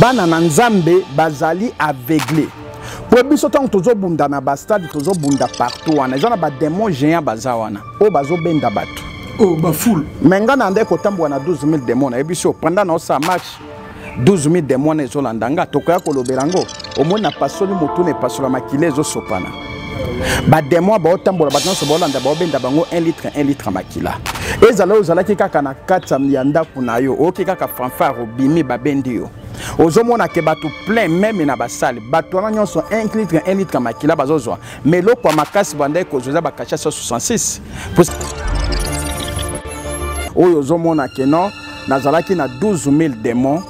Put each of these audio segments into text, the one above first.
bana na nzambe bazali aveugle po biso ntango tozobunda na bastade tozobunda partout wana eza na bademon géant baza wana oyo bazobenda bato oh, bafoule me ngai na ndai kotambola na 12 000 demon nayebi so pendant naosala match 12 000 demon wana ezolanda nga tokoya kolobela yango omoni napasoli motu na epasola makila ezosopana bademo baotambola bato nyonso baolanda baobenda bango 1 litre 1 litre makila ezala oyo ozalaki kaka na kati ya ndako na yo oyoki kaka fanfare obimi babendi yo ozomona ke bato plein meme na basale bato wana nyonso 1 litre 1 litre makila bazozwa ma eloko ya makasi bandaki kozwa eza bakasha 166 oyo ozomona ke non nazalaki na 12 000 demon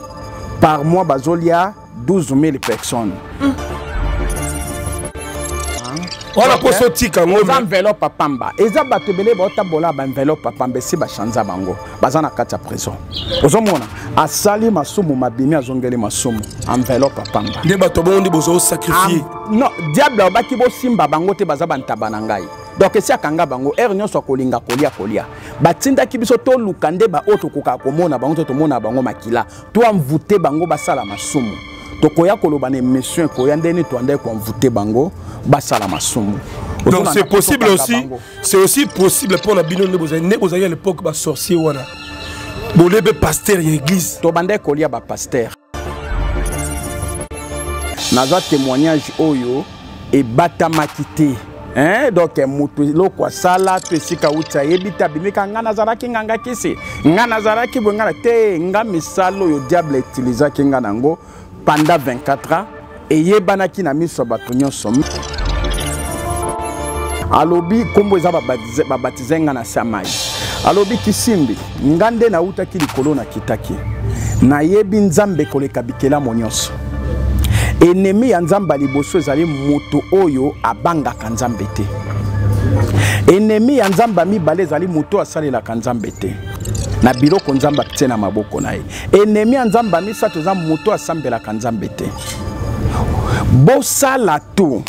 par mois bazolia 12000 personnes wana mposa otika yango eza enveloppe pamba eza bato ebele baotambola baenveloppe pamba esi bachanza bango baza na kati ya prison ozomona asali masumu mabimi azongeli masumu enveloppe pamba nde bato bongo nde bozosacrifie non diable abaki bosimba bango te baza bantaba na ngai donc esi akanga bango heure nyonso akolinga kolia kolia batindaki biso toluka nde baoyo tokokaka komona bango to tomona bango makila to envoute bango basala masumu tokoya koloba na émission ekoya ndenge nini toandaki koenvoute bango basala masumu donc c'est possible aussi c'est aussi possible mpo na bino nde bozali nde bozali à l'époque basorcier wana bolie mpe paster ya église tobandaki kolia bapaster naza témoignage oyo ebatamaki te eh, donc moto eloko asala to esika uti ayebi te abimika ngai nazalaki nganga kisi ngai nazalaki boye ngai na te ngai misala oyo diable etilisaki ngai na yango pendant 24 ans eyebanaki na miso ya bato nyonso alobi nkombo eza babatize ngai na samai alobi kisimbi ngai nde nautaki likolo nakitaki nayebi nzambe koleka bikelamo nyonso enemi ya nzambe ya liboso ezali moto oyo abangaka nzambe te enemi ya nzambe ya mibale ezali moto oyo asalelaka nzambe te na biloko nzambe atie na maboko na ye enemi ya nzambe ya misato eza moto oyo asambelaka nzambe te bosala to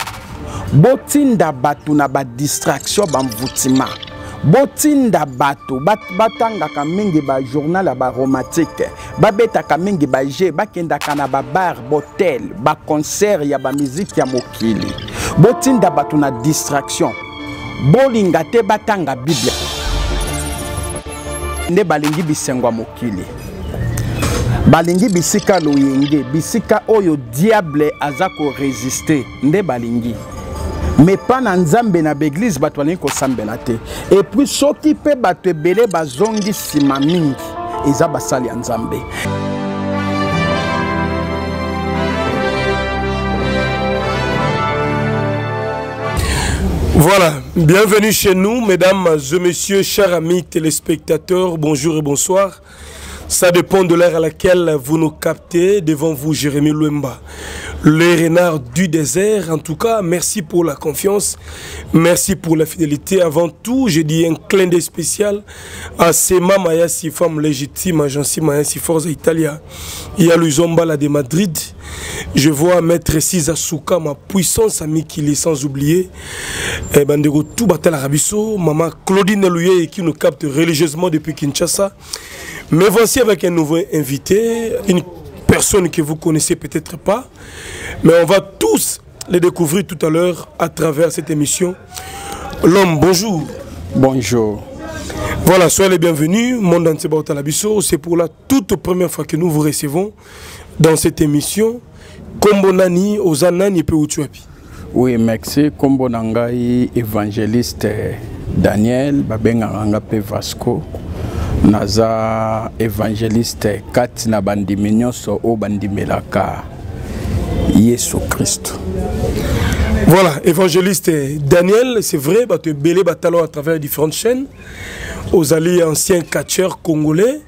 botinda bato na badistraction bamvutima botinda bato batangaka mingi bajournal ya baromatike babetaka mingi baje bakendaka na babar botel baconcert ya bamiziki ya mokili botinda bato na distraction bolinga te batanga biblia nde balingi bisengo ya mokili balingi bisika loyenge bisika oyo diable aza koresiste nde balingi me mpa na nzambe na baeglize bato balingi kosambela te epuis soki mpe bato ebele bazongi nsima mingi eza basali ya nzambe Voilà, bienvenue chez nous, mesdames et messieurs, chers amis téléspectateurs, bonjour et bonsoir. Ça dépend de l'heure à laquelle vous nous captez. Devant vous, Jérémy Louemba. Le renard du désert, en tout cas, merci pour la confiance. Merci pour la fidélité. Avant tout, je dis un clin d'œil spécial asema mayasi femme légitime agenci mayasi forza italia ya luzombala de madrid je vois maître siza sukama puissance ya mikili sans oublier eh, bandeko tout batalaka biso mama claudine luyeye qui nous capte religieusement depuis kinshasa mais voici avec un nouveau invité une personne que vous connaissez peut-être pas mais on va tous Le découvrir tout à l'heure à travers cette émission. L'homme, bonjour. Bonjour. Voilà, soyez les bienvenus. Monde entier Bautalabiso, c'est pour la toute première fois que nous vous recevons dans cette émission. Kombo Nani, Oza Nani, pe Utuapi. Oui, merci. Kombo Nangai, évangéliste euh, Daniel, Babenga Ranga pe Vasco. Naza évangéliste Kat na bandimi nyonso o bandimelaka yesu kristo voilà évangéliste daniel c'est vrai bato ebele batala à travers différentes chaînes ozali ancien catcheur congolais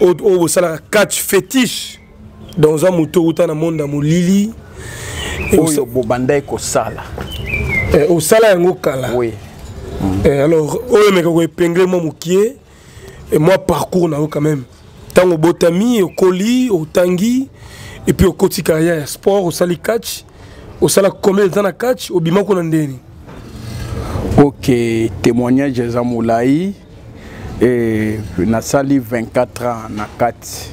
oyo bosalaka catch fétiche donc oza moto outa na monde ya molili oyo bobandaki kosala eh, osala yango kala oui. mm. eh, alors oyo emeka koepingle mwa mokie et moi parcours na yo quand même tango botami okoli otangi et puis okoti carrière ya sport osali catch osala combien de temps na catch obima kuna ndeni ok témoignage eza molai e nasali 24 ans na kati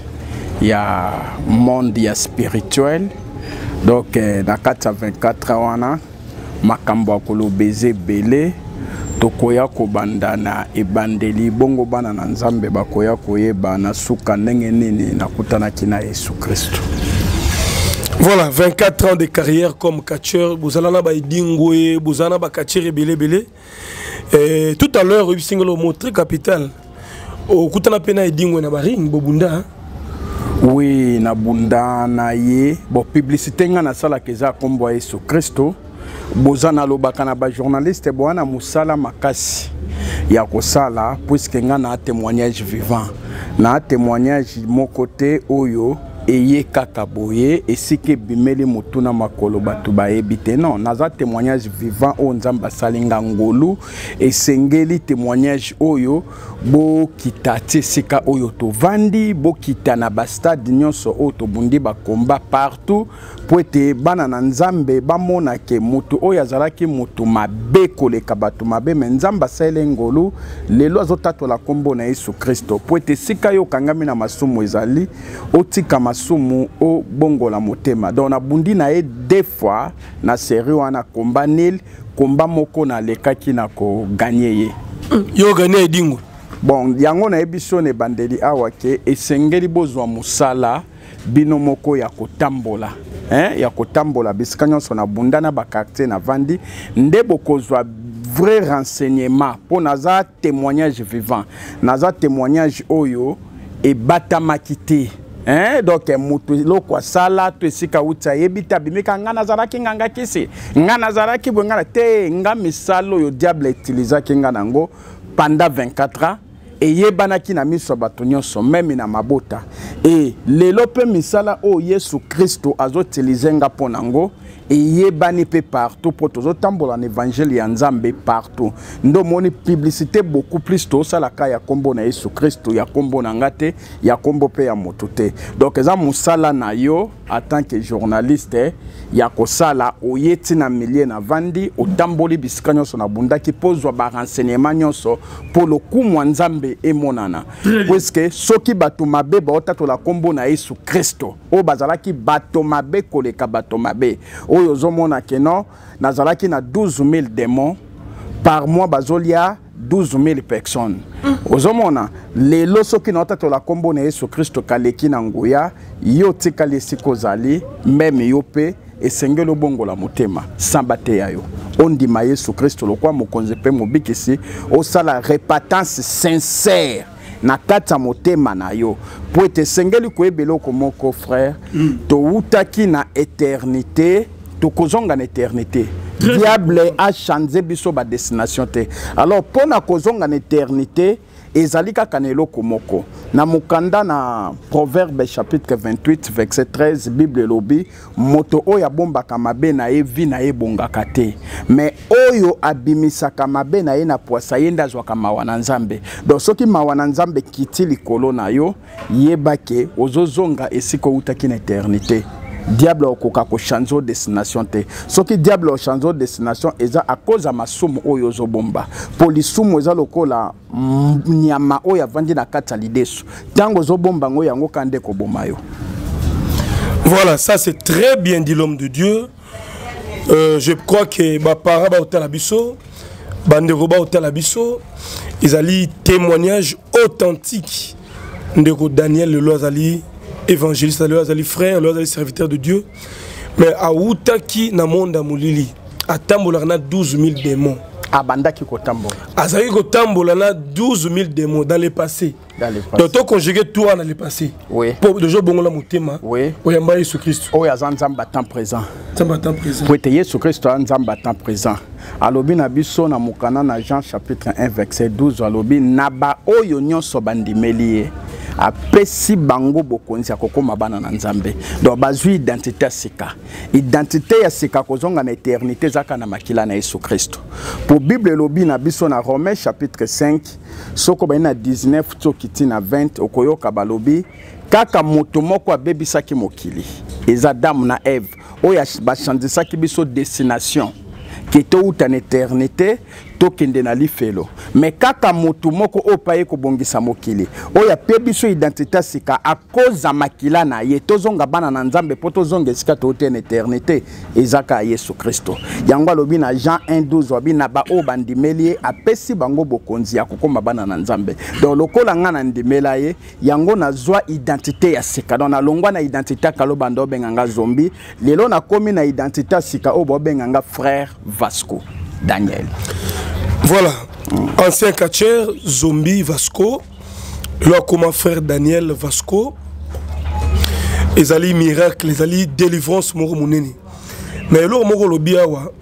ya monde ya spirituel donc eh, na kati ya 24 ans wana makambo ya koloba eza ebele tokoya kobanda na ebandeli bongo bana na nzambe bakoya koyeba na suka ndenge nini nakutanaki na yesu kristo voilà 24 ans de carrière comme catcheur bozala na baedingoe bozala na bacatcheur ebele ebele eh, tout à l'heure oyebisi ngai lomo très capital okutana mpe na edingwe na baring bobunda hein? oui nabunda na ye bon publicité ngai nasalaka eza nkombo ya yesu kristo boza nalobaka na bajournaliste boa na mosala makasi ya kosala puiske ngai na témoignage vivant na témoignage moko te oyo eye kaka boye esika ebimeli motu na makolo bato bayebi te non naza témoignage vivant oyo nzambe asali nga ngolu esengeli témoignage oyo bokita ti esika oyo tovandi bokita na bastade nyonso oyo tobundi bakomba partout mpo ete bana na nzambe bamona ke motu oyo azalaki motu mabe koleka bato mabe me nzambe asaleli ngolu lelo azotatola nkombo na yesu kristo mpo ete esika yo okangami na masumu ezali otika masumu obongola motema donc nabundi na ye deux fois na série wana combat nil combat moko nalekaki na koganye ye yo oganye edingo bon yango nayebi so na ebandeli awa ke esengeli bozwa mosala bino moko ya kotambola eh, ya kotambola bisika nyonso na bunda na bakartier na vandi nde bokozwa vrai renseignement mpo naza témoignage vivant naza témoignage oyo ebatamaki te eh, donc moto eloko asala to esika uti ayebi te abimika ngai nazalaki nganga kisi ngai nazalaki boye ngai te ngai misala oyo diable etilizaki ngai na yango pendant 24 ans eyebanaki na miso ya bato nyonso meme na mabota e lelo mpe misala oyo yesu kristo azotilize nga mpo na yango eyebani mpe partout mpo tozotambola na evangile ya nzambe partout nde omoni publicité beaucoup plus tosalaka ya nkombo na yesu kristo ya nkombo na nga te ya nkombo mpe ya moto te donc eza mosala na yo en tant que journaliste ya kosala oye ti na milie na vandi otamboli bisika nyonso nabundaki mpo ozwa barenseignement nyonso mpo lokumu ya nzambe emonana puiske soki bato mabe baotatola nkombo na yesu kristo oyo bazalaki bato mabe koleka bato mabe oyo ozomona keno nazalaki na 12 000 demon par mois bazolia 12 000 personnes mm. ozomona lelo soki naotatola nkombo na yesu kristo kaleki na nguya yo otikali esika ozali meme yo mpe esengeli obongola motema sans bateya yo ondima yesu kristo lokola mokonzi mpe mobikisi osala repatance sincère na kati ya motema na yo mpo ete esengeli koyeba eloko moko frère mm. towutaki na éternité tokozonga na éternité diable achange biso badestination te alors mpo na kozonga na éternité ezali kaka na eloko moko na mokanda na proverbe chapitre 28 verset 13 bible elobi moto oyo abombaka mabe na ye vi na ye ebongaka te me oyo abimisaka mabe na ye na pwasa ye nde azwaka mawa na nzambe donc soki mawa na nzambe kiti likolo na yo yeba ke ozozonga esika outaki na eternité diable okoka kochange o destination te soki diable ochange o destination eza akoza masumu oyo ozobomba mpo lisumu eza lokola nyama oyo avandi na kati ya lidesu ntango ozobomba yango yango ka nde koboma yo voilà ça c'est très bien dit l'homme de dieu euh, je crois que bapara baotala biso bandeko baotala biso ezali témoignage authentique ndeko daniel lelo azali évangéliste lelo azali frère lelo azali serviteur de dieu mais awutaki na monde ya molili atambolaka na 12 000 démons abandaki kotambola azalaki kotambola na 12 000 démons dans le passé donc toconjugue tout wana le passé mpo deja obongola motema oyamba yesu kristo oyo aza nzambe atemp présent mpo ete yesu kristo aza nzambe atemp présent alobi na biso na mokana na jean chapitre 1 verset 12 alobi na baoyo nyonso bandimeli ye apesi bango bokonzi ya kokoma bana na nzambe donc bazwi identité ya sika identité ya sika kozonga na éternité ezaka na makila na yesu kristo mpo bible elobi na biso na romain chapitre 5 soki obandi na 19 tioki ti na 20 okoyoka balobi kaka moto moko abebisaki mokili eza damu na eve oyo bachangisaki biso destination ke touta na eternité tokende na lifelo me kaka motu moko oyo mpa ye kobongisa mokili oyo apie biso identité sika akoza makila na ye tozonga bana na nzambe mpo tozonga esika touti na eternité eza kaka yesu kristo yango alobi na jean 1 12 wabi na baoyo bandimeli ye apesi bango bokonzi ya kokoma bana na nzambe donc lokola ngai nandimela ye yango nazwa identité ya sika donc nalongwa na identité ya kalo banda obenga nga zombi lelo nakomi na identité ya sika oyo baobenga nga frère vasco daniel voilà mm. ancien catcheur zombi vasco lelo akoma frère daniel vasco ezali miracle ezali délivrance moko monene mais eloko moko olobi awa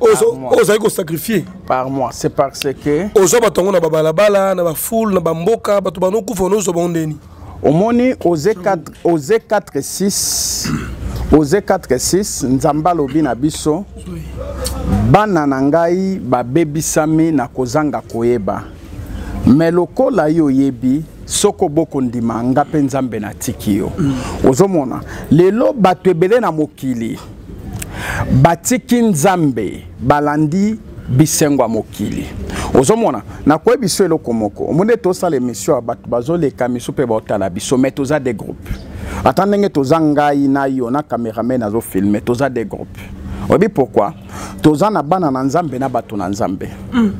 ozali kosacrifie par mois c'est parce que ozwa bato yango na babalabala na bafoule na bamboka bato banokufa onozwa bango ndeni omoni oze 46 oze 46 nzambe alobi na biso bana na ngai babebisami na kozanga koyeba me lokola yo oyebi soko bokondima nga mpe nzambe natiki yo mm. ozomona lelo bato ebele na mokili batiki nzambe balandi bisengo ya mokili ozomona nakoyebi biso eloko moko omoni ete osala emission ya bato bazoleka miso mpe baotala biso mai toza de groupe ata ndenge toza ngai na yo na cameraman azofilme toza de groupe oyebi pourkui toza na bana na nzambe na bato na nzambe mm.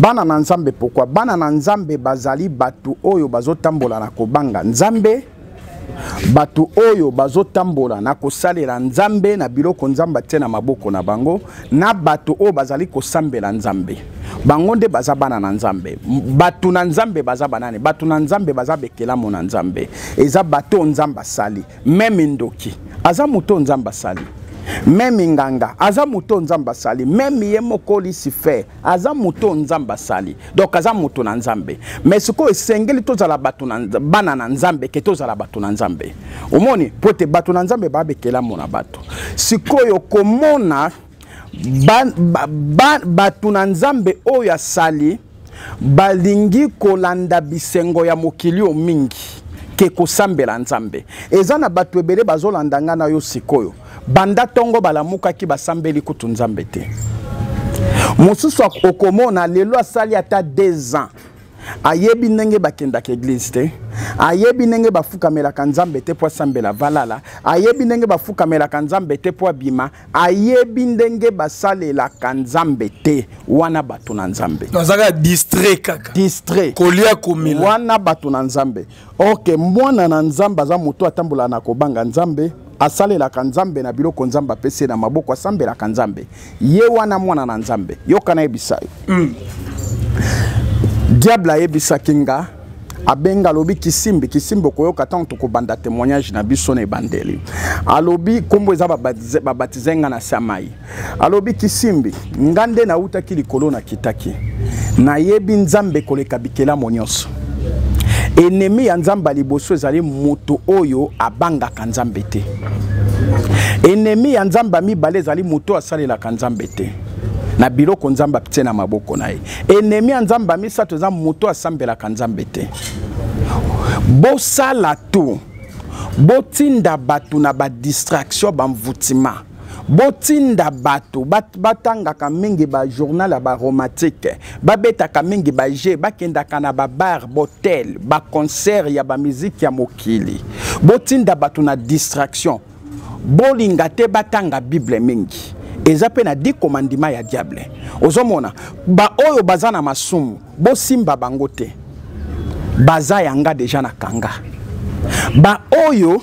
bana na nzambe pourkui bana na nzambe bazali bato oyo bazotambola na kobanga nzambe bato oyo bazotambola na kosalela nzambe na biloko nzambe atie na maboko na bango na bato oyo bazali kosambela nzambe bango nde baza bana na nzambe bato na nzambe baza banani bato na nzambe baza bekelamo na nzambe eza bato oyo nzambe asali meme ndoki aza moto oyo nzambe asali meme nganga aza moto oyo nzambe asali meme ye moko lisife aza moto oyo nzambe asali donc aza moto na nzambe mai sikoyo esengeli tozala bato na bana na nzambe ke tozala bato na nzambe omoni mpo te bato na nzambe baa bekelamo na bato sikoyo komona bato ba, ba, ba, na nzambe oyo asali balingi kolanda bisengo ya mokili oyo mingi ke kosambela nzambe eza na bato ebele bazolanda ngai na yo sikoyo banda ntongo balamukaki basambeli kutu nzambe te mosusu okomona lelo asali ata deux ans ayebi ndenge bakendaka eglize te ayebi ndenge bafukamelaka nzambe te mpo asambela valala ayebi ndenge bafukamelaka nzambe te mpo abima ayebi ndenge basalelaka nzambe te wana bato na nzambe nazalaka distre kaka distre kolia komela wana bato na nzambe ok mwana na nzambe aza moto atambolaka na kobanga nzambe asalelaka nzambe na biloko nzambe apesi ye na maboko asambelaka nzambe ye wana mwana na nzambe yoka nayebisa yo mm. diable ayebisaki nga abenga alobi kisimbi kisimbi okoyoka ntango tokobanda témoignage na biso na ebandeli alobi nkombo eza babatize nga na se ya mai alobi kisimbi nga nde nautaki likolo nakitaki nayebi nzambe koleka bikelamo nyonso enemi ya nzambe ya liboso ezali moto oyo abangaka nzambe te enemi ya nzambe ya mibale ezali moto oyo asalelaka nzambe te na biloko nzambe atie na maboko na ye enemi ya nzambe ya misato eza moto asambelaka nzambe te bosala tu botinda bato na badistraction bamvutima botinda bato batangaka mingi bajournal ya baromantique babetaka mingi baje bakendaka na babar bahotel baconcert ya bamiziki ya mokili botinda bato na distraction bolinga te batanga bible mingi eza mpe na di komandima ya diable ozomona baoyo baza na masumu bosimba bango te baza yanga deja na kanga baoyo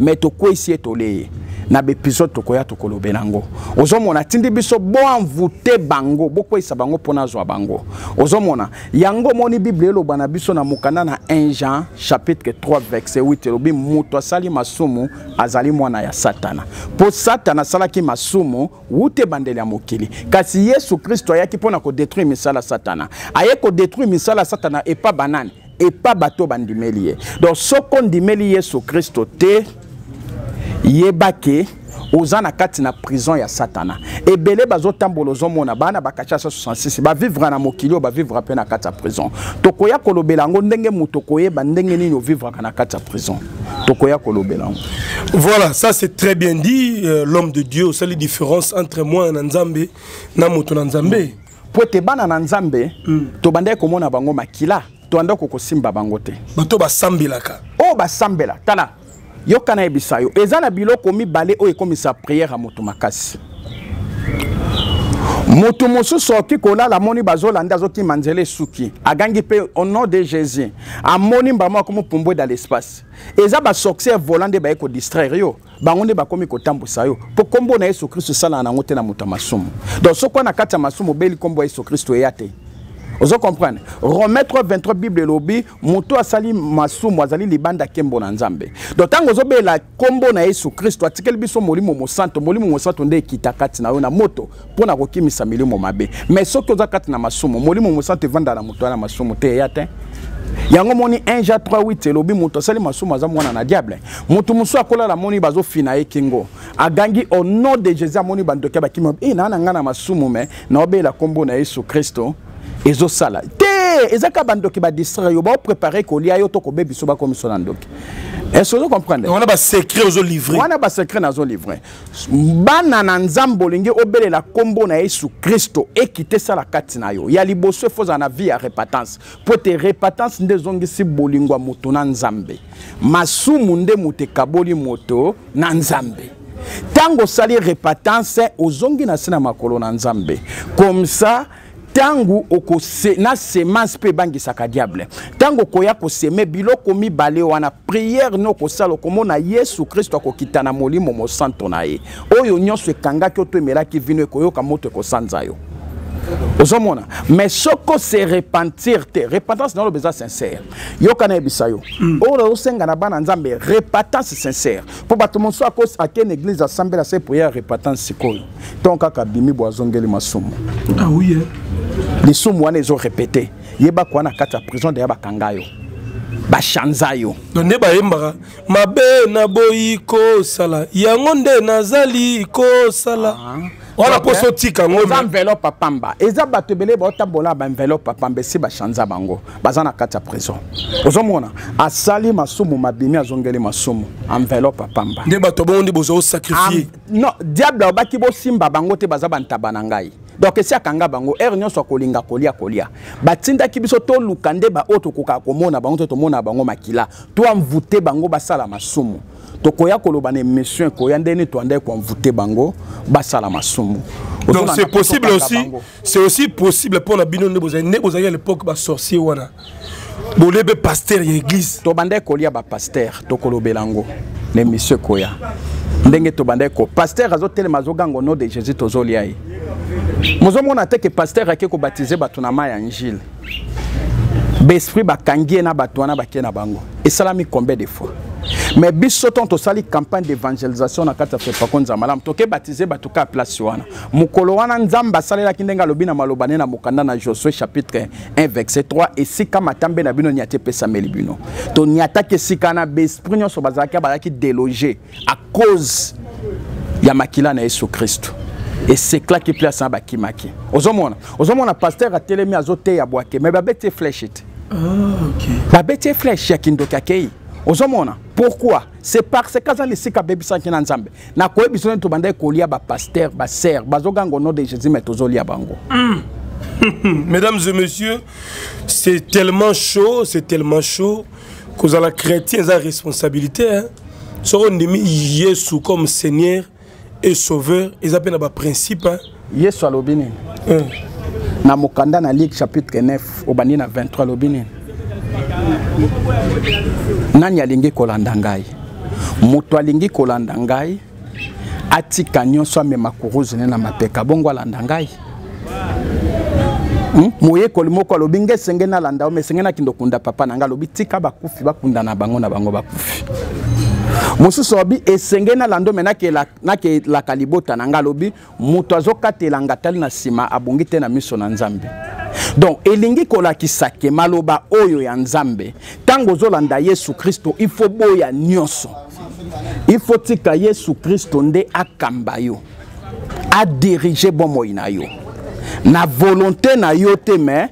mais tokweyisi ye tole ye na baepisode tokoya tokolobela yango ozomona atindi biso boanvute bango bokweyisa bango mpo nazwa bango ozomona yango omoni biblia eloba na biso na mokanda na 1 jean chapitre 3 verset 8 elobi moto asali masumu azali mwana ya satana mpo satana asalaki masumu wuta ebandeli ya mokili kasi yesu kristo ayaki mpo na kodetruire misala satana aye kodetruire misala satana epa banani epa bato bandimeli ye donc soki ondimeli yesu kristo te yeba ke oza na kati na prison ya satana ebele bazotambola ozomona bana bakati asa 66 bavivra na mokili oyo bavivra mpe na kati ya prison tokoya kolobela yango ndenge moto okoyeba ndenge nini ovivraka na kati ya prison tokoya kolobela yango voilà ça c'est très bien dit euh, l'homme de dieu osali différence entre moi na nzambe na moto na nzambe mpo ete bana na nzambe mm. tobandaki komona bango makila toanda kokosimba bango te bato basambelaka oyo oh, basambela tala yoka nayebisa yo eza na biloko mibale oyo ekomisa priere ya moto makasi moto mosusu akoki kolala amoni bazolanda azokima nzela esuki agangi mpe au nom de jésus amoni mbamo akomi pumbwe dans l'espace eza basorciere volant nde baye kodistraire yo bango nde bakomi kotambwisa yo mpo nkombo na yesu kristo esalana nango te na moto ya masumu donc soki wana kati ya masumu obeli nkombo ya yesu kristo eya te ozo comprendre romain 3 23 bible elobi moto asali masumu azali libanda kembo na nzambe donc ntango ozobela nkombo na yesu kristo atikeli biso molimo mosanto molimo mosanto nde ekita kati na yo na moto mpo na kokimisa milimo mabe me soki oza kati na masumu molimo mosantu evanda na moto wana masumu te eya te yango moni 1 ja 3 8 elobi moto asali masumu aza mwana na diable moto mosusu akolala amoni bazofina ye kingo agangi au nom de jésus amoni bandoki bakimi e naa na ngai na masumu me naobela nkombo na yesu kristo ezosala te eza kaka bandoki badistraire yo baoprépare kolia yo to kobebiso bakomiso na ndoki est-ce que ozo comprendre wana ba secret ozo livrer wana ba secret nazo livrer bana na nzambe olingi obelela nkombo na yesu kristo ekite esala kati na yo ya liboso efo ozala na vie ya repatance mpo te repatance nde ezongisi bolingo ya moto na nzambe masumu nde moto ekaboli moto na nzambe ntango osali repatance ozongi na se na makolo na nzambe komsa ntango okose na semence mpe ebangisaka diable ntango okoya koseme biloko mibale wana priere nde okosala okomona yesu kristo akokita na molimo mosanto na ye oyo nyonso ekangaki oto emelaki vino ekoyoka moto ekosanza yo ozomona mais soko se repentir te repentance na oloba eza sincère yoka nayebisa yo mm. oyo nazosenga na bana nzambe repentance sincère mpo bato mosusu akende église asambela se prière repentance sikoyo ntongo kaka abimi bo azongeli masumu ah, oui, eh. lisumu wana ezo repete yeba kuana na kati ya prison deya bakanga yo bashanza yo nde bayembaka mabe naboyi kosala yango nde nazali kosala ah. wana mposo otika yango eza enveloppe pamba eza bato ebele baotambola baenveloppe pamba esi bashanza bango baza na kati ya prison ozomona asali masumu mabimi azongeli masumu enveloppe pamba nde bato bongo nde boza osacrifie non diable abaki bosimba bango te baza bantaba na ngai donc esi akanga bango heure nyonso akolinga kolia kolia batindaki biso toluka nde baoyo tokokaka komona bango to tomona bango makila to envoute bango basala masumu tokoya koloba na émission ekoya nde nini toandaki koenvoute bango basala masumu donc c'est possible aussi c'est aussi possible mpo na bino nde bozali nde bozali à l'époque basorcier wana bolebe pasteur ya église tobandaki kolia bapasteur tokolobela yango na emisio ekoya ndenge tobandaki ko pasteur azotelema azogango no de jésus tozolia ye mozomona te ke pasteur ake kobatize bato na mai ya njile baesprit bakangi ye na bato wana bake na bango esalami combien de fois mais biso ntango tosali campagne d'évangélisation na kati ya fepako nzambe malamu toke batize bato kaka place wana mokolo wana nzambe asalelaki ndenge alobi na maloba ne na mokanda na josue chapitre 1 verset 3 esika matambe na bino nyati epesameli bino to nyataki esika na baesprit nyonso bazalaki bazalaki deloge à cause ya makila na yesu kristo eseklaki place na bakimaki ozomona ozomona pasteur atelemi azoteya bwake me babeti ye flèche te ah, babeti ye flèche ya kindoki akei ozomona pourquoi c'est parce que aza lisika abebisaki na nzambe nakoyebi biso nde tobandaki kolia bapaster baser bazoganga au nom de jésus mai tozolia bango mm. mesdames et messieurs c'est tellement chaud c'est tellement chaud kozala chrétien eza responsabilité hein? soki ondimi yesu comme seigneur et sauveur eza pe na ba principe hein? yesu alobi nini eh. na mokanda na ligue chapitre 9 obandi na 23 alobi nini nani alingi kolanda ngai moto alingi kolanda ngai atika nyonso amema kuruze ne na mapeka bongo alanda ngai Hmm? moyekoli moko alobi nge esenge nalanda yo ma esenge nakende okunda papa na ngai alobi tika bakufi bakunda na bango na bango bakufi mosusu alobi esenge nalanda me nakelaka libota na ngai alobi moto azokatela nga tali na nsima abongi te na miso na nzambe donc elingi kolakisa ke maloba oyo ya nzambe ntango ozolanda yesu kristo ifo boya nyonso ifo tika yesu kristo nde akamba yo adirige bomoi na yo na volonté na yo te mais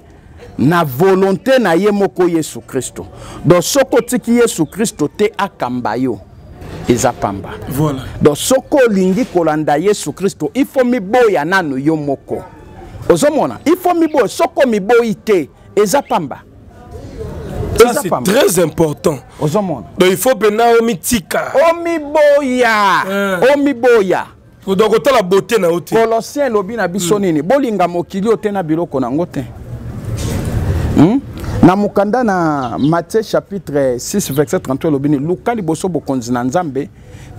na volonté na ye moko yesu kristo donc soki otiki yesu kristo te akamba yo eza pamba voilà. donc soki olingi kolanda yesu kristo ifo miboya nano yo moko ozomona ifo miboya soki omiboyi te eza pamba ça c'est très important ozomona donc il faut mpena omitika omiboya eh. omiboya donc otala bote na yo te colossien elobi na biso hmm. nini bolinga mokili oyo te na biloko na yango te hmm? na mokanda na matthieu chapitre 6 verset 33 elobi nini luka liboso bokonzi na nzambe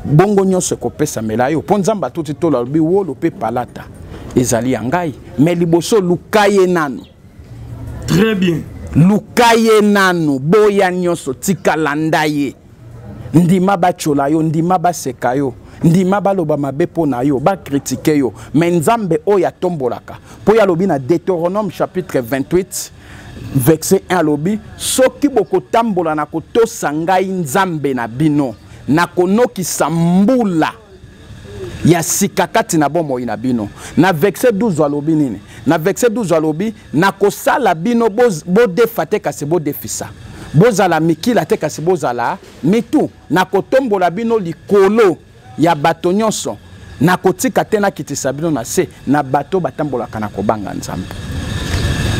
bongo nyonso ekopesamela yo mpo nzambe atuti tolo alobi wolo mpe palata ezali ya ngai me liboso luka ye nanu très bien luka ye nanu boya nyonso tika landa ye ndima batyola yo ndima baseka yo ndima baloba mabe mpo na yo bakritike yo me nzambe oyo atombolaka mpo ye alobi na deuteronome chapitre 28 verset 1 alobi soki bokotambola na kotosa ngai nzambe na bino nakonokisa mbula ya sika kati na bomoi na bino na verse 12 alobi nini na verse 12 alobi nakosala bino bodefa te kasi bodefisa bozala mikila te kasi bozala mitu nakotombola bino likolo ya bato nyonso nakotika te nakitisa bino na se na bato batambolaka na kobanga nzambe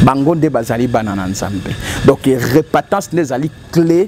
bango nde bazali bana na nzambe donc repentance nde ezali clé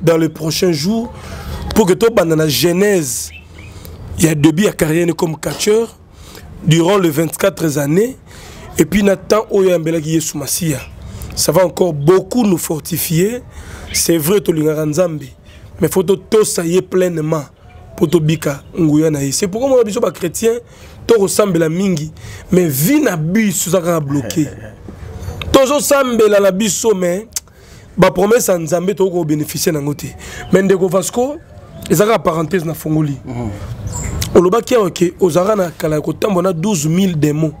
dans les prochains jours pour que tout dans la genèse il y a début à carrière comme catcheur durant les 24 années et puis Nathan Oyambela qui est sous Massia ça va encore beaucoup nous fortifier c'est vrai tout Nzambi mais faut tout ça y est pleinement pour tout bika nguya na c'est pourquoi moi biso ba chrétien to ressemble la mingi mais vie na bus ça bloqué tozo sambela la biso mais ba promesse ya nzambe tokoki kobénéficie na yango te mais ndeko vasco eza kaka parenthèse na fongoli mhm. olobaki awa ke ozalaka na kala ya kotambwa na 12 000 démon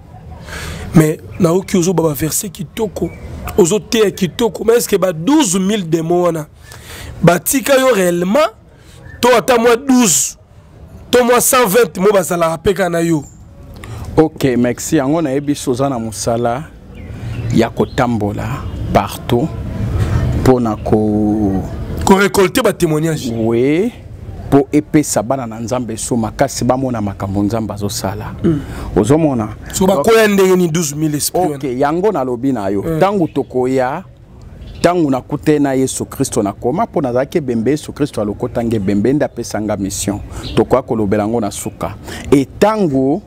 mais nayoki ozoba baverse kitoko ozoteya kitoko mais estce ba 12 000 démon wana batika yo réellement to ata mwa 12 to mwa 120 mo bazalaka mpe kaka na yo ok merci yango nayebi so oza na mosala ya kotambola partout mpo na ko korekolte batémoignage oui mpo epesa bana na nzambe so makasi bamona makambo nzambe azosala mm. ozomona so bakoya ndenge ni 12 000 esprit ok yango nalobi na yo ntango mm. tokoya ntango nakutani na yesu kristo na koma mpo nazalaki ebembe yesu kristo alokota nga ebembe nde apesa nga mission tokoya kolobela yango na suka e ntango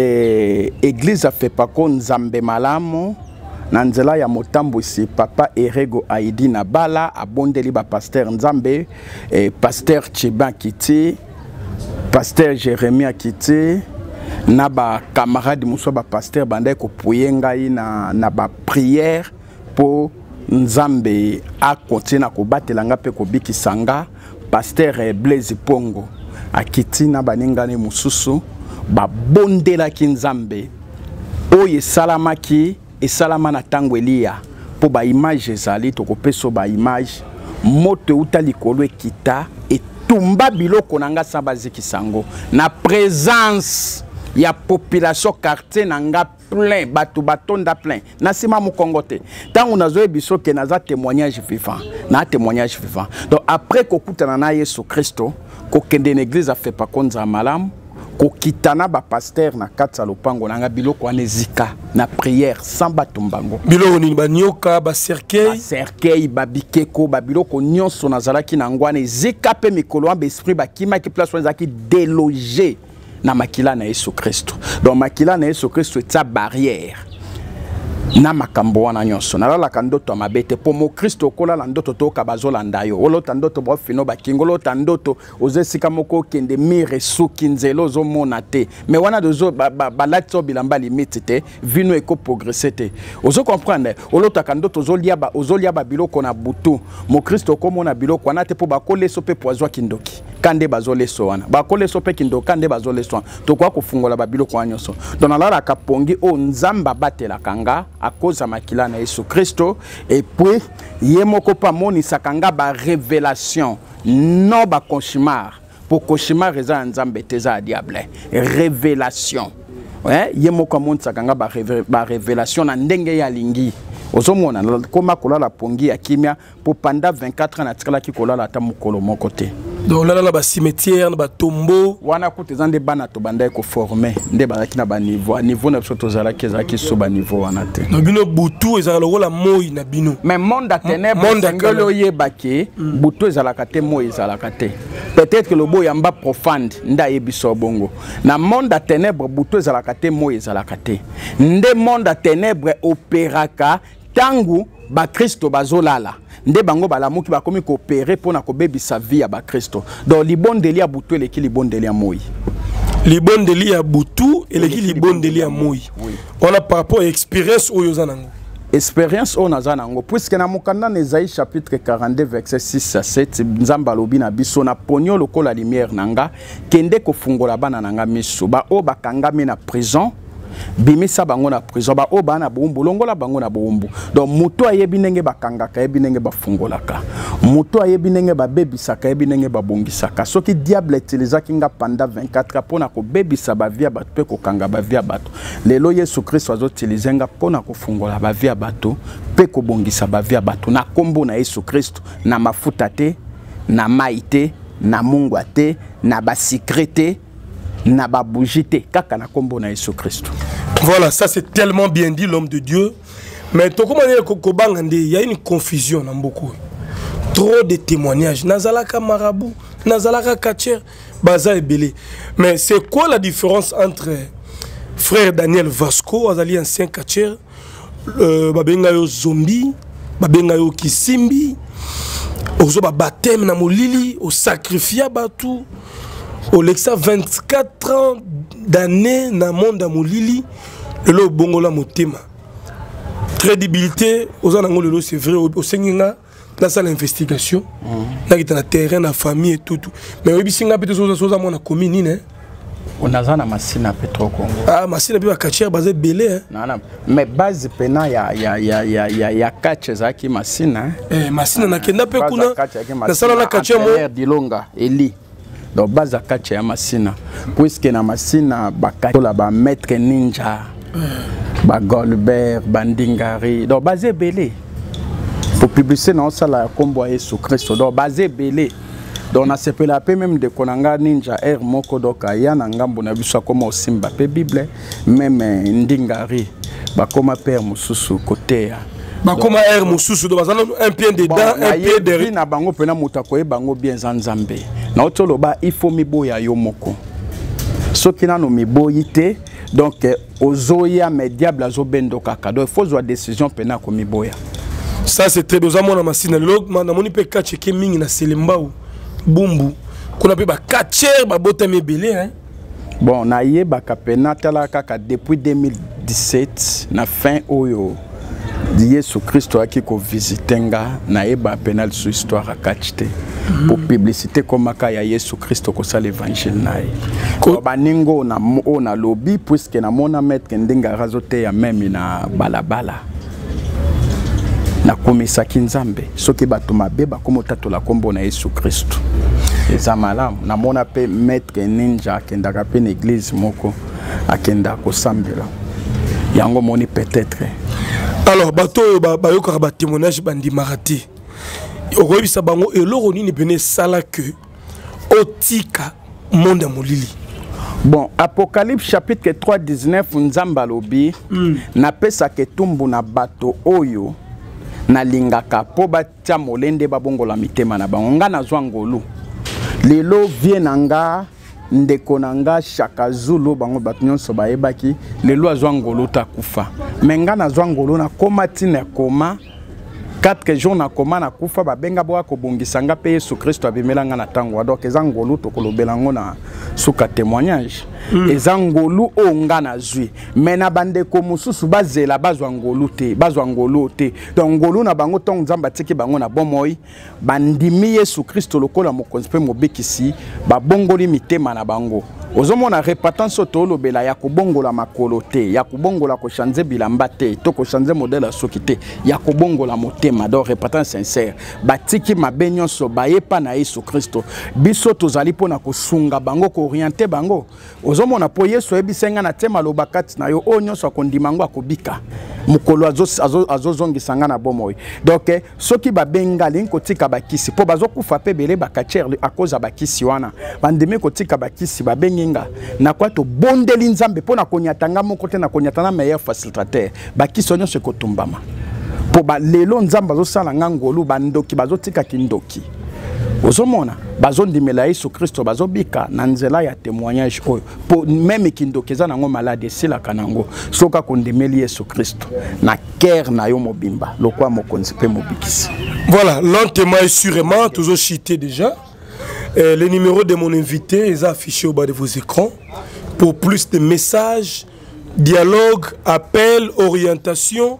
e, eglize afepako nzambe malamu na nzela ya motambwisi papa erego aidi na bala abondeli bapaster nzambe e, paster chiban kiti Pasteur Jérémie Akiti na ba camarades mosusu ba pasteur bandaki kopuye ngai na, na ba prière mpo nzambe akontinue na kobatela ngai mpe kobikisa nga pasteur blaise pongo akiti na baningani mosusu babondelaki nzambe oyo esalamaki esalama na ntango eliya mpo baimage ezali tokopeso baimage moto euta likolo ekita etumba biloko na nga sa bazikisa yango na presence ya population quartier na nga plein bato batonda plein na nsima mokongo te ntango nazoye biso ke naza témoignage vivant na témoignage vivant donc après kokutana na yesu kristo kokende na eglize afepa konzala malamu kokita na bapaster na kati ya lopango na ngai biloko wana ezika na priere sans batumba yango biloko nini banioka bacercueil bacercueil babikeko babiloko nyonso nazalaki na yango wana ezika mpe mikolo wana baesprit bakimaki place wana ezalaki deloge na makila na yesu kristo donc makila na yesu kristo etya barrière na makambo wana nyonso nalalaka ndoto ya mabe te mpo mokristo okolala ndoto toyoka bazolanda yo olota ndoto bofino bakingo olota ndoto oza esika moko okende mire esuki nzela ozomona te mais wana balati so bilamba limite te vino ekoprogresse te ozo comprendre olotaka ndoto ozolia babiloko na butu mokristo okomona biloko wana te mpo bakoleso mpe poizwa kindoki ka nde bazoleso wana bakoleso mpe kindoki ka nde bazoleso wana tokoya kofungola babiloko wana nyonso don nalalaka pongi oyo nzambe abatelaka nga akoza makila na yesu kristo epuis ye moko mpe amonisaka nga barevelation non ba cauchemar po cauchemar eza ya nzambe te eza ya diable révélation eh, ye moko amonisaka nga barévélation ba na ndenge ye alingi ozomona nakoma kolala pongi ya kimia mpo panda 24 ans natikalaki kolala ata mokolo moko te donc olalala bacimetière na batombo wana eza nde bana tobandaki koforme nde bazalaki na baniveau a niveau na biso tozalaki ezalaki so baniveau wana te na bino butu ezalaka lokola moi na bino mais monde atenebreengeli oyeba ke mm. butu ezalaka te moi ezalaka te peut-être ke lobo oyamba profande nde ayebi so bongo na monde atenebre butu ezalaka te moi ezalaka te nde monde atenebre operaka ntango bakristo bazolala nde bango balamuki bakomi koopere mpo na kobebisa vi ya bakristo donc libondeli ya butu eleki libondeli ya moi libondeli ya butu eleki libondeli ya moi wana par rapport ya expérience oyo oza nango expérience oyo naza na yango puiske na mokanda na ezai chapitre 42 verset 6 à 7 nzambe alobi na biso naponi yo lokola lumière na nga kende kofungola bana na nga miso baoyo bakangami na prison bimisa bango na prison baoyo baa na bowumbu longola bango na bowumbu donc moto ayebi ndenge bakangaka yebi ndenge bafungolaka moto ayebi ndenge babebisaka yebi ndenge babongisaka soki diable etilisaki nga panda 24 a mpo na kobebisa bavi ya bato mpe kokanga bavi ya bato lelo yesu kristo azotilize nga mpo na kofungola bavi ya bato mpe kobongisa bavi ya bato na nkombo na yesu kristo na mafuta te na mai te na mungwa te na basikre te na babougie te kaka na nkombo na yesu kristo voilà ça c'est tellement bien dit l'homme de dieu mais tokoma nde kobanga nde ya une confusion na mboka oyo trop de témoignages nazalaka marabout nazalaka catcher baza ebele mais c'est quoi la différence entre frère daniel vasco azali ancien catcher euh, babenga yo zombi babenga yo kisimbi ozo ba baptême na molili osacrifia bato olekisa 24 ans d'année na monde ya molili lelo obongola motema crédibilité oza nango lelo c'est vrai osengi nga nasala investigation nakita na terrain na famille etutu mais oyebisi ngai mpe te soza mwana komi nini eh? onaza na masina mpe trop kongo ah, masina mpe bacatcher baza ebele eh? mais base mpena ya, ya, ya, ya, ya, ya catch ezalaki masina eh, masina nakenda mpe kuna nasala na catcher dilonga eli donc baza kacha ya masina puiske na masina bakatola ba maître ninja ba golbert bandingari donc baza ebele kopublicité na osala ya nkombo ya yesu kristo donc baza ebele donc nasepela mpe meme ndeko na ngai ninja r moko donc aya na ngambo na biso akoma osimba mpe bible meme ndingari bakoma père mosusu koteya bakoma aire mosusu do baza nanu un pied dedans un pied derrière na bango mpena moto akoyeba yango bien eza nzambe nauti oloba ifo miboya yo moko soki nano miboyi te donc eh, ozoya mais diable azobendo kaka donc ifo ozwa décision mpena akomiboya ça c'est très bien oza mwana masina lelo namoni mpe kacheke mingi na selembau bumbu kuna mpe bacatcher babotami ebele hein bon nayebaka mpe natala kaka depuis 2017 na fin oyo yesu kristo ayaki kovisite nga nayeba mpe na lisu histoire akati te mhm. po publicité ekomaka ya yesu kristo kosala evangile na ye baninga oyo nalobi puiske namona maître ndenge azoteya meme na balabala nakumisaki nzambe soki bato mabe bakoma otatola nkombo na yesu kristu eza malamu namona mpe maître ninja akendaka mpe na eglize moko akenda kosambela yango omoni peut-être alors bato oyo bayokaka batémoignage bandimaka te okoyebisa bango eloko nini pene esala que otika monde ya molili bon apocalypse chapitre 3 19 nzambe alobi mm. napesaka etumbu na bato oyo nalingaka mpo batya molende babongola mitema na bango ngai nazwa ngolu lelo vie na nga ndeko na nga shaka zulu bango bato nyonso bayebaki lelo azwa ngolu ta kufa me ngai nazwa ngolu nakoma ntina ya koma 4 jours nakoma nakufa babenga boya kobongisa nga mpe yesu kristo abimela nga na ntango wa donc eza ngolu tokolobela yango na suka témoignage mm. eza ngolu oyo nga nazwi me na bandeko mosusu bazela bazwa ngolu te bazwa ngolu te donc ngolu na bango ntango nzambe atiki bango na bomoi bandimi yesu kristo lokola mokonzi mpe mobikisi babongoli mitema na bango ozomona repentance oyo tolobela ya kobongola makolo te ya kobongola kochange bilamba te to kochange modele ya soki te ya kobongola motema donc repentance sincère batiki mabe nyonso baye mpa na yesu kristo biso tozali mpo na kosunga bango kooriente bango ozomona mpo yesu ayebisai ngai natie maloba kati na yo oyo nyonso akondima yango akobika mokolo azozongisa ngai na bomoi donk eh, soki babenga alingi kotika bakisi mpo bazokufa mpe ebele bakatiere akoza bakisi wana bandimi kotika bakisi babengi nga nakoya tobondeli nzambe mpo na konyata ngai moko te na konyata na meilleur facilitateur bakisi oyo nyonso ekotumbama mpo lelo nzambe azosala ngai ngolu bandoki bazotika kindoki ozomona bazondimela yesu kristo bazobika na nzela ya témoignage oyo mpo meme kindoki eza nango maladi esilaka nango soki kaka ondimeli yesu kristo na kere na yo mobimba lokola mokonzi mpe mobikisi voilà lentement et sûrement tozochite déjà eh, le numéro de mon invité eza affiché au bas de vos écrans pour plus de messages dialogue appel orientation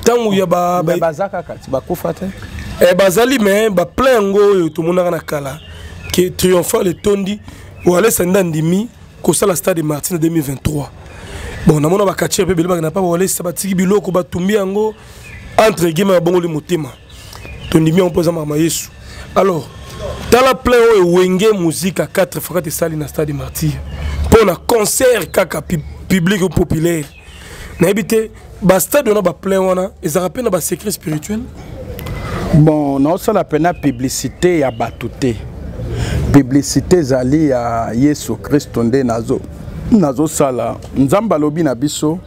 ntango ya ba, ba... baza kaka ti bakufa te eh, bazali me baplan yango oyo tomonaka na kala ke triomphal etondi walesa nde andimi kosala stade martin na 2023 bon namona bakatiere mpe belebaka na pa walesa batiki biloko batumbi yango entre guime babongoli motema tondimi yango mpo eza mama yesu alors tala plein oyo wenge muzika 4 fakati esali na stade martyr mpo na concert kaka public populaire nayebi te bastade wana baplein wana ezalaka mpe na basecret spirituel bon naosala mpena publicité ya bato te publicité ezali ya yesu kristo nde nazosala nazo nzambe alobi na biso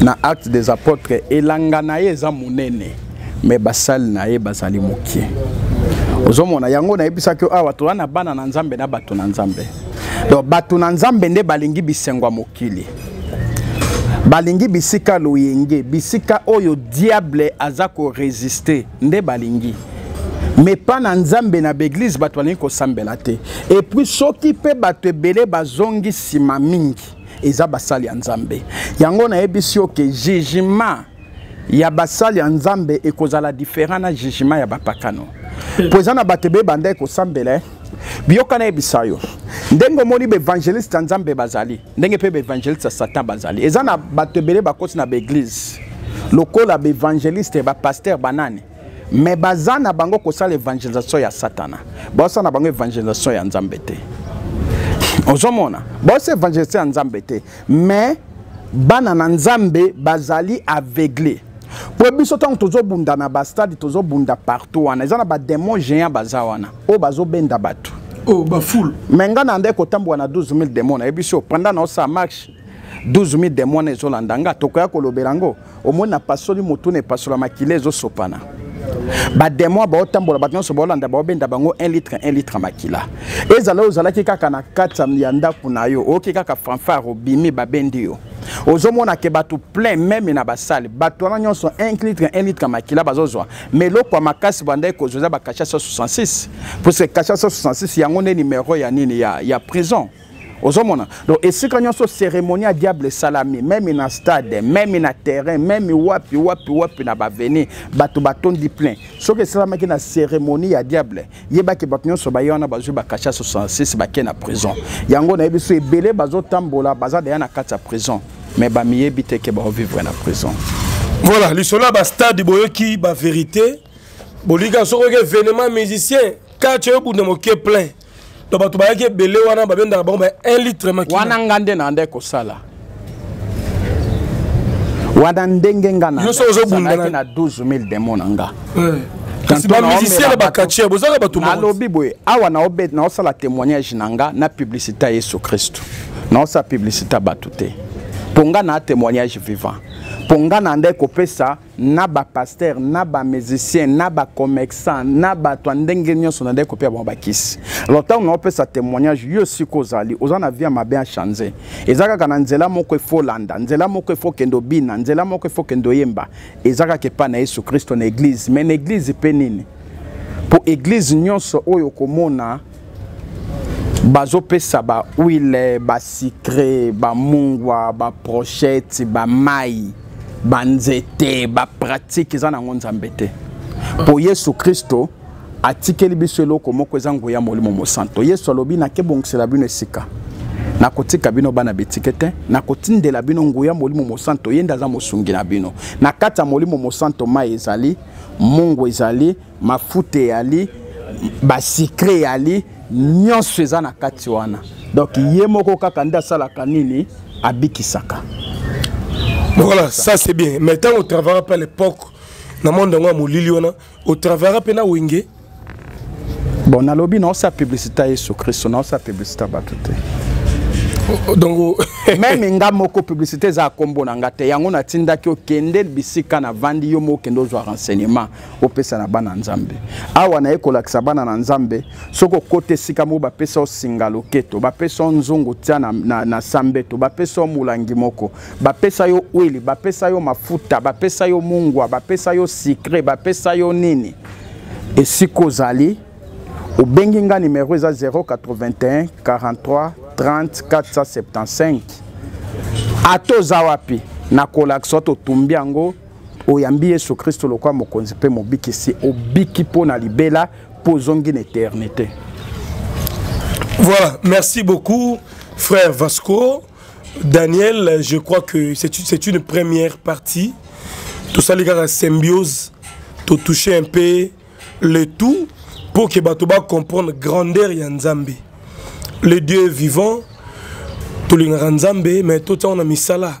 na acte des apôtres elanga na ye eza monene mais basali na ye bazali mokie ozomona yango nayebisaki yo awa toza na bana na nzambe na bato na nzambe donc bato na nzambe nde balingi bisengo ya mokili balingi bisika loyenge bisika oyo diable aza koresiste nde balingi mais pas na nzambe na baeglize bato balingi kosambela te epuis soki mpe bato ebele bazongi nsima mingi eza basali ya nzambe yango nayebisi yo ke jugement ya basali ya nzambe ekozala diferent na jugement ya bapakano mpo eza na bato ebebanda ekosambela eh. biyoka nayebisa yo ndenge omoni baevangeliste ya nzambe bazali ndenge mpe baevangeliste ya satan bazali eza na bato ebele bakosi na baeglize lokola baevangeliste bapaster banani mais baza na bango kosala évangélisation ya satana baosala na bango évangélisation ya nzambe te ozomona baosala évangélisation ya nzambe te mais bana na nzambe bazali aveugle mpo biso ntango tozobunda na bastade tozobunda partout wana eza na bademon géant baza wana oyo bazobenda bato oh, bafoule me ngai na ndai kotambola na 12 000 demon nayebi so pendant naosala marche 12 000 demon wana ezolanda nga tokoya kolobela yango omoni napasoli motu na epasola makila ezosopana bademo ya baotambola bato nyonso baolanda baobenda bango 1 litre 1 litre makila ezala oyo ozalaki kaka na kati ya ndako na yo oyoki kaka fanfare obimi babendi yo ozomona ke bato plein meme na basale bato wana nyonso 1 litre 1 litre makila bazozwa ma eloko ya makasi bandaki kozwa eza bakasha 166 puisque kasha 166 yango nde numero ya nini ya, ya prison ozomona donc esika nyonso cérémonie ya diable esalami meme na stade meme na terrain meme wapi wapi wapi na baveni bato batondi plein soki esalamaki na cérémonie ya diable yebaki bato nyonso baye wana bazwi bakasha 66 bake na prison yango nayebi so ebele bazotambola baza deya na kati ya prison mais bamiyebi te ke baovivre na prison voilà lisolo ya bastade boyoki baverité bolika soki oke événement musicien kati oyo bunda moke plein to bato bayaki ebele wana babendaka bango ba 1 litre maki wana nga nde na nde kosala wana ndenge nga na yoso ozobundana na 12000 demo na nga eh. kasi bamusicien na bacatcher bozalaka bato nalobi boye awa naobet naosala témoignage na nga na publicité ya yesu kristu naosala publicité ya bato te mpo nga na témoignage vivant mpo nga na nde kopesa na ba pasteur na ba musicien na ba commerçant na bato ya ndenge nyonso na ndenge kopia bango bakisi alors ntango na opesa témoignage yo siko ozali oza na vie ya mabe ya change eza kaka na nzela moko efo landa nzela moko efo kende obina nzela moko efo kende oyemba eza kaka epai na yesu kristo na eglise mais na eglise mpe nini mpo eglise nyonso oyo okomona bazopesa bauile basikre bamungwa baprochete bamai banzete bapratike eza nango nzambe te mpo yesu kristo atikeli biso eloko moko eza nguya molimo mosanto yesu alobi nakebongisela bino esika nakotika bino bana bitike te nakotindela bino nguya molimo mosanto ye nde aza mosungi na bino na kati ya molimo mosanto mai ezali mungu ezali mafuta eyali basikre eyali nyonso eza na kati wana donc ye moko kaka nde asalaka nini abikisaka voilà ça c'est bien mais ntango otravara mpe à l'époque na monde yango ya molili wana otravara mpe na wenge bon nalobi naosa publicité ya yesu kristo naosa publicité ya bato te donc meme nga moko publicité eza ya nkombo na nga te yango natindaki okende bisika na vandi yo moko okende ozwa renseignement opesa na bana nzambe awa naye kolakisa bana na nzambe soki okota esika moko bapesa yo singa loketo bapesa yo nzungu tia na, na, na sambeto bapesa yo molangi moko bapesa yo wili bapesa yo mafuta bapesa yo mungwa bapesa yo sikre bapesa yo nini esika ozali obengi nga nimero eza 081 43 30 475 ata oza wapi nakolakisa totumbi yango oyambi yesu kristo lokola mokonzi mpe mobikisi obiki mpo na libela mpo ozongi na eternité voilà merci beaucoup frère vasco daniel je crois que c'est une première partie tosali kaka symbiose totouche un peu le tout mpo ke bato bacomprendre grandeur ya nzambe le dieu vivant tolingaka nzambe mais totiango na misala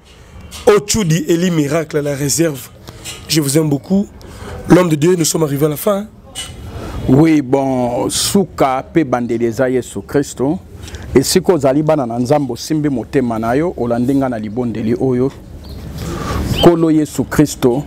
Ochudi Eli Miracle à la réserve. Je vous aime beaucoup. L'homme de Dieu, nous sommes arrivés à la fin. Oui, bon, suka pe bandeleza Yesu Christo. Et si ko zali bana na nzambo simbi motema na yo olandinga na libondeli oyo. Kolo Yesu Christo,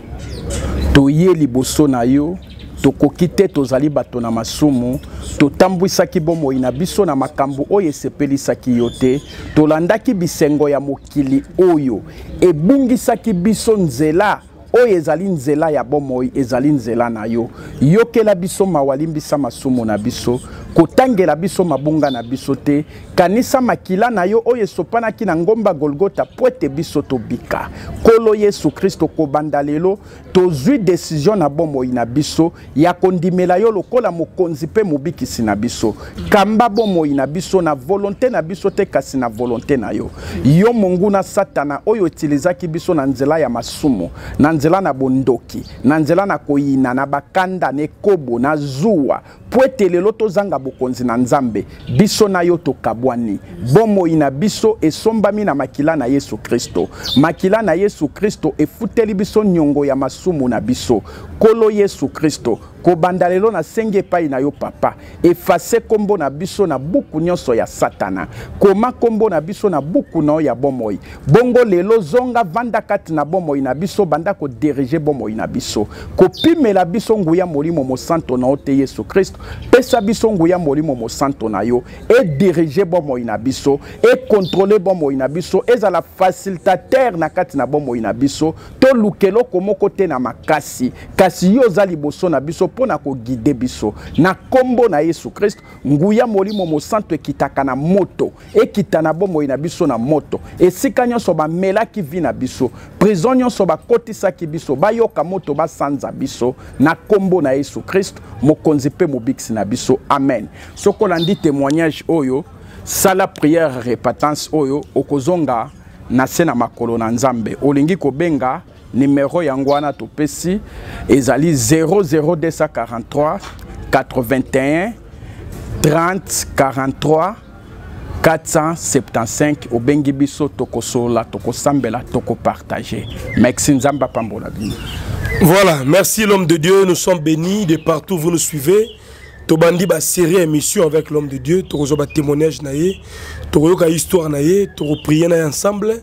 toye liboso na yo tokoki te tozali bato na masumu totambwisaki bomoi na biso na makambo oyo esepelisaki yo te tolandaki bisengo ya moke mokili oyo ebungisaki biso nzela oyo ezali nzela ya bomoi ezali nzela na yo yokela biso mawa limbisa masumu na biso kotangela biso mabunga na biso te kanisa makila na yo oyo esopanaki na ngomba golgota mpo ete biso tobika nkolo yesu kristo kobanda lelo tozwi desizio na bomoi na biso ya kondimela yo lokola mokonzi mpe mobikisi na biso kamba bomoi na biso na volonte na biso te kasi na volonte na yo yo monguna satana oyo etilizaki biso na nzela ya masumu na nzela na bondoki na nzela na koyina na bakanda na ekobo na zuwa mpo ete lelo tozanga bokonzi na nzambe biso na yo tokabwani bomoi na biso esombami na makila na yesu kristo makila na yesu kristo efuteli biso nyongo ya masumu na biso nkolo yesu kristo kobanda lelo nasengi epai na yo papa efase nkombo na biso na buku nyonso ya satana koma nkombo na biso na buku na yo ya bomoi bongo lelo zonga vanda kati na bomoi na biso banda kodirige bomoi na biso kopimela biso nguya molimo mosanto na yo te yesu kristo pesa biso nguya molimo mosanto na yo edirige bomoi na biso ekontrole bomoi na biso ezala facilitatere na kati na bomoi na biso toluka eloko moko te na makasi kasi yo oza liboso na biso mpo na kogide biso na nkombo na yesu kristo nguya molimo mosanto ekitaka na moto ekita na bomoi na biso na moto esika nyonso bamelaki vi na biso prison nyonso bakotisaki biso bayoka moto basanza biso na nkombo na yesu kristo mokonzi mpe mobikisi na biso amen soki olandi témoignage oyo sala prière repentance oyo okozonga na se na makolo na nzambe olingi kobenga Numero yango wana topesi ezali 00243 81 30 43 475 obengi biso tokosolola tokosambela tokopartage maxi nzambe apambola bino voilà merci l'homme de dieu nous sommes bénis de partout vous nous suivez tobandi baserie émission avec l'homme de dieu tokozwa batémoignage na ye tokoyoka histoire na ye tokoprie na ye ensemble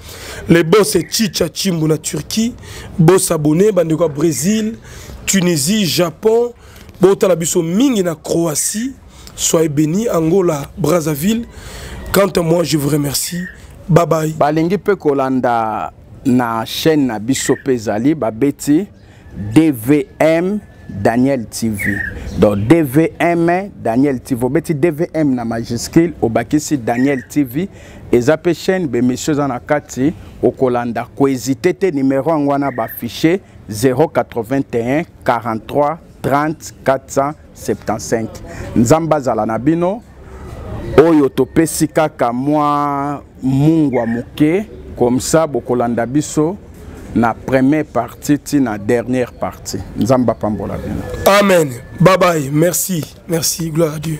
Le boss est Chicha Chimbo na Turquie, boss abonné bande quoi Brésil, Tunisie, Japon, bota la biso mingi na Croatie, soyez béni Angola, Brazzaville. Quant à moi, je vous remercie. Bye bye. Balingi pe kolanda na chaîne na biso pe zali babeti DVM Daniel TV. Donc DVM Daniel TV. Vous mettez DVM na majuscule, au bakisi Daniel TV. Et ça peut chaîne, mais messieurs en akati, au Kolanda, Kwezitete numéro en wana affiché 081 43 30 400. 75 nzambe azala na bino oyo topesi kaka mwa mungwa moke komsa bokolanda biso na première partie ti na dernière partie nzambe apambola bino amen babaye merci merci gloire à dieu